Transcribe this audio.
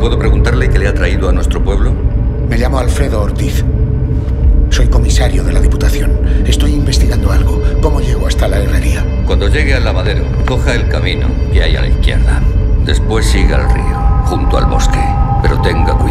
Puedo preguntarle qué le ha traído a nuestro pueblo? Me llamo Alfredo Ortiz. Soy comisario de la Diputación. Estoy investigando algo. ¿Cómo llego hasta la herrería? Cuando llegue al lavadero, coja el camino que hay a la izquierda. Después siga al río, junto al bosque. Pero tenga cuidado.